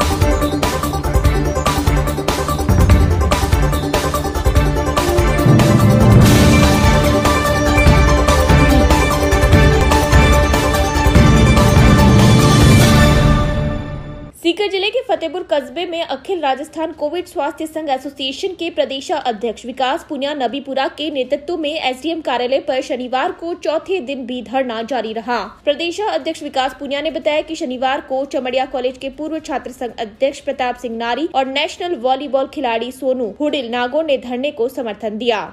Thank you. Sikar ज़िले के फतेहपुर कस्बे में अखिल राजस्थान कोविड स्वास्थ्य संघ एसोसिएशन के प्रदेशा अध्यक्ष विकास पुनिया नबीपुरा के नेतृत्व में एसडीएम कार्यालय पर शनिवार को चौथे दिन भी धरना जारी रहा। प्रदेशा अध्यक्ष विकास पुनिया ने बताया कि शनिवार को चमड़िया कॉलेज के पूर्व छात्र संघ अध्यक्ष प्रताप सिंह नारी और नेशनल वॉलीबॉल खिलाड़ी सोनू हुडिल नागो ने धरने को समर्थन दिया।